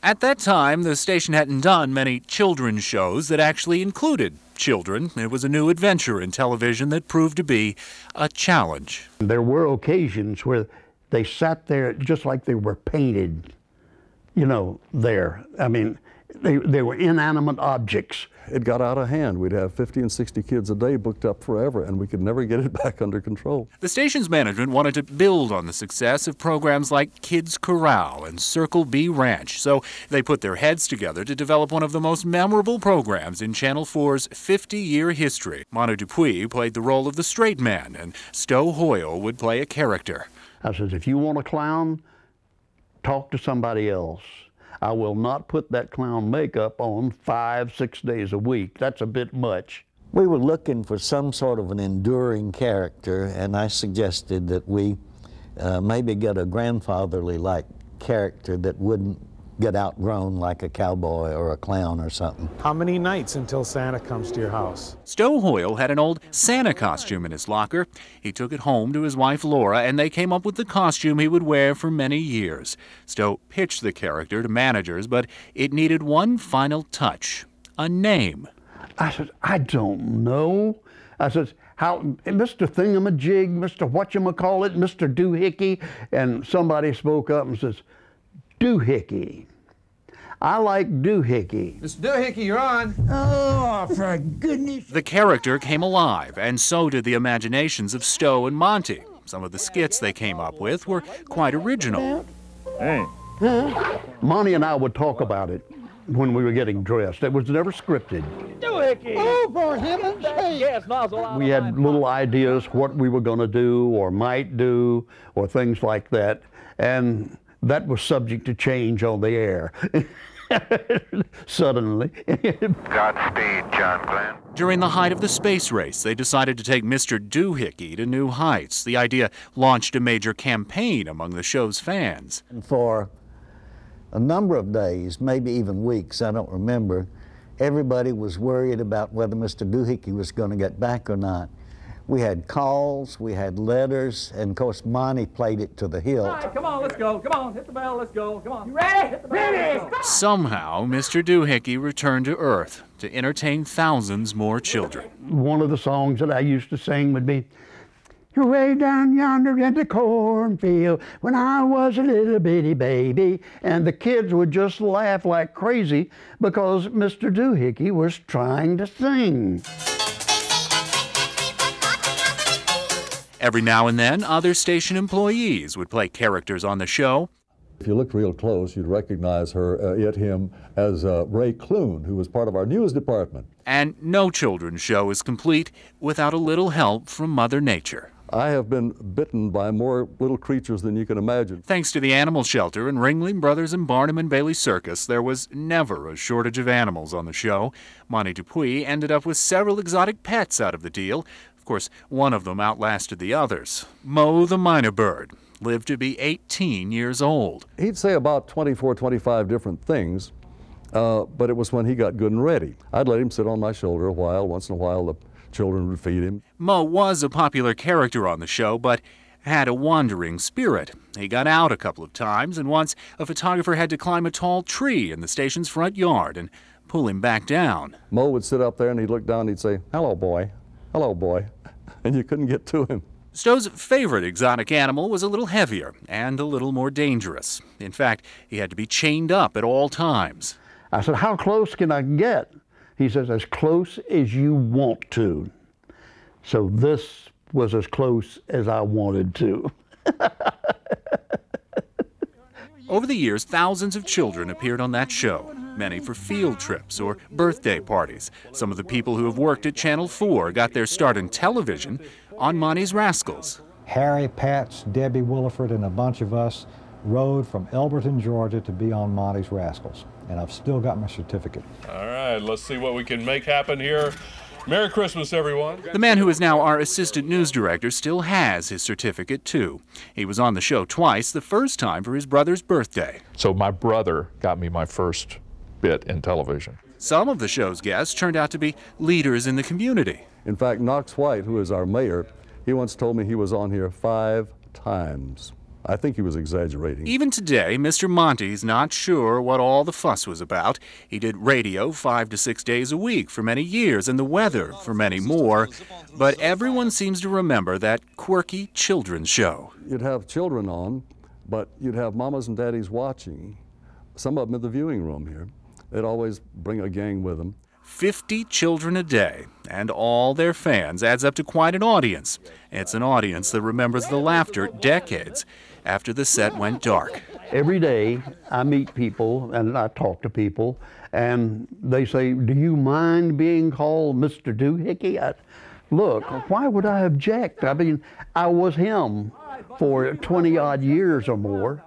At that time, the station hadn't done many children's shows that actually included children. It was a new adventure in television that proved to be a challenge. There were occasions where they sat there just like they were painted, you know, there. I mean, they, they were inanimate objects. It got out of hand. We'd have 50 and 60 kids a day booked up forever, and we could never get it back under control. The station's management wanted to build on the success of programs like Kids Corral and Circle B Ranch, so they put their heads together to develop one of the most memorable programs in Channel 4's 50 year history. Monty DuPuy played the role of the straight man, and Stowe Hoyle would play a character. I says, if you want a clown, talk to somebody else. I will not put that clown makeup on five, six days a week. That's a bit much. We were looking for some sort of an enduring character, and I suggested that we uh, maybe get a grandfatherly like character that wouldn't get outgrown like a cowboy or a clown or something. How many nights until Santa comes to your house? Stowe Hoyle had an old Santa costume in his locker. He took it home to his wife Laura, and they came up with the costume he would wear for many years. Stowe pitched the character to managers, but it needed one final touch a name. I said, I don't know. I said, how, Mr. Thingamajig, Mr. Whatchamacallit, Mr. Doohickey, and somebody spoke up and says, Doohickey. I like Doohickey. Mr. Doohickey, you're on. Oh, for goodness. The character came alive, and so did the imaginations of Stowe and Monty. Some of the skits they came up with were quite original. Hey. Monty and I would talk about it when we were getting dressed. It was never scripted. Doohickey! Oh, for heaven's sake! We had little ideas what we were going to do or might do or things like that. And that was subject to change on the air. Suddenly. Godspeed, John Glenn. During the height of the space race, they decided to take Mr. Doohickey to new heights. The idea launched a major campaign among the show's fans. And for a number of days, maybe even weeks, I don't remember, everybody was worried about whether Mr. Doohickey was going to get back or not. We had calls, we had letters, and of course Monty played it to the hilt. All right, come on, let's go. Come on, hit the bell, let's go. Come on. You ready? Hit the bell, let's go. Somehow, Mr. Doohickey returned to Earth to entertain thousands more children. One of the songs that I used to sing would be, Way down yonder in the cornfield when I was a little bitty baby. And the kids would just laugh like crazy because Mr. Doohickey was trying to sing. Every now and then, other station employees would play characters on the show. If you looked real close, you'd recognize her, uh, it, him, as uh, Ray Clune, who was part of our news department. And no children's show is complete without a little help from Mother Nature. I have been bitten by more little creatures than you can imagine. Thanks to the animal shelter and Ringling Brothers and Barnum and Bailey Circus, there was never a shortage of animals on the show. Monty DuPuy ended up with several exotic pets out of the deal. Of course, one of them outlasted the others. Mo the Mynah Bird lived to be 18 years old. He'd say about 24, 25 different things, uh, but it was when he got good and ready. I'd let him sit on my shoulder a while. Once in a while, the children would feed him. Mo was a popular character on the show, but had a wandering spirit. He got out a couple of times, and once a photographer had to climb a tall tree in the station's front yard and pull him back down. Mo would sit up there and he'd look down and he'd say, Hello, boy. Hello, boy. And you couldn't get to him. Stowe's favorite exotic animal was a little heavier and a little more dangerous. In fact, he had to be chained up at all times. I said, How close can I get? He says, As close as you want to. So this was as close as I wanted to. Over the years, thousands of children appeared on that show, many for field trips or birthday parties. Some of the people who have worked at Channel 4 got their start in television on Monty's Rascals. Harry Patch, Debbie Williford, and a bunch of us rode from Elberton, Georgia to be on Monty's Rascals. And I've still got my certificate. All right, let's see what we can make happen here. Merry Christmas, everyone. The man who is now our assistant news director still has his certificate, too. He was on the show twice, the first time for his brother's birthday. So, my brother got me my first bit in television. Some of the show's guests turned out to be leaders in the community. In fact, Knox White, who is our mayor, he once told me he was on here five times. I think he was exaggerating. Even today, Mr. Monty's not sure what all the fuss was about. He did radio five to six days a week for many years and the weather for many more. But everyone seems to remember that quirky children's show. You'd have children on, but you'd have mamas and daddies watching, some of them in the viewing room here. They'd always bring a gang with them. 50 children a day, and all their fans adds up to quite an audience. It's an audience that remembers the laughter decades after the set went dark. Every day I meet people and I talk to people, and they say, Do you mind being called Mr. Doohickey? I, look, why would I object? I mean, I was him for 20 odd years or more.